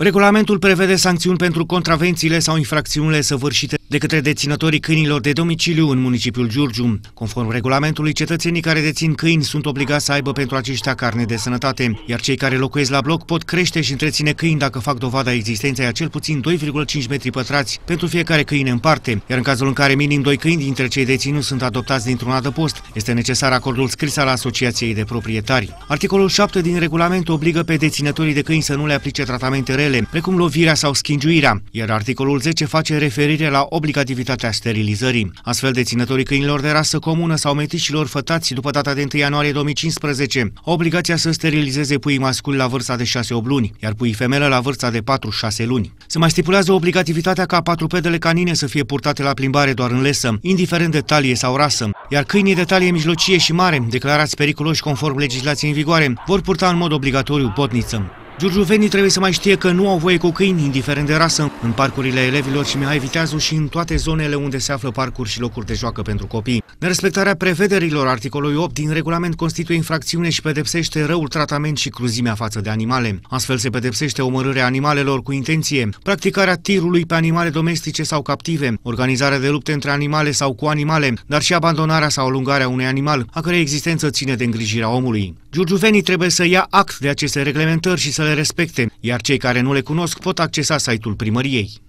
Regulamentul prevede sancțiuni pentru contravențiile sau infracțiunile săvârșite de către deținătorii câinilor de domiciliu în municipiul Giurgiu. Conform regulamentului, cetățenii care dețin câini sunt obligați să aibă pentru aceștia carne de sănătate, iar cei care locuiesc la bloc pot crește și întreține câini dacă fac dovada existenței a cel puțin 2,5 metri pătrați pentru fiecare câine în parte, iar în cazul în care minim doi câini dintre cei deținuți sunt adoptați dintr-un adăpost, este necesar acordul scris al Asociației de Proprietari. Articolul 7 din regulament obligă pe deținătorii de câini să nu le aplice tratamente rele, precum lovirea sau schingiuirea, iar articolul 10 face referire la obligativitatea sterilizării. Astfel, deținătorii câinilor de rasă comună sau metișilor fătați după data de 1 ianuarie 2015 au obligația să sterilizeze puii masculi la vârsta de 6-8 luni, iar puii femele la vârsta de 4-6 luni. Se mai stipulează obligativitatea ca patrupedele canine să fie purtate la plimbare doar în lesă, indiferent de talie sau rasă, iar câinii de talie mijlocie și mare, declarați periculoși conform legislației în vigoare, vor purta în mod obligatoriu botniță. Giurgiuvenii trebuie să mai știe că nu au voie cu câini, indiferent de rasă, în parcurile elevilor și Mihai Viteazu și în toate zonele unde se află parcuri și locuri de joacă pentru copii. Nerespectarea prevederilor articolului 8 din regulament constituie infracțiune și pedepsește răul tratament și cruzimea față de animale. Astfel se pedepsește omorârea animalelor cu intenție, practicarea tirului pe animale domestice sau captive, organizarea de lupte între animale sau cu animale, dar și abandonarea sau alungarea unui animal, a cărei existență ține de îngrijirea omului. Giurgiuvenii trebuie să ia act de aceste reglementări și să le respecte, iar cei care nu le cunosc pot accesa site-ul primăriei.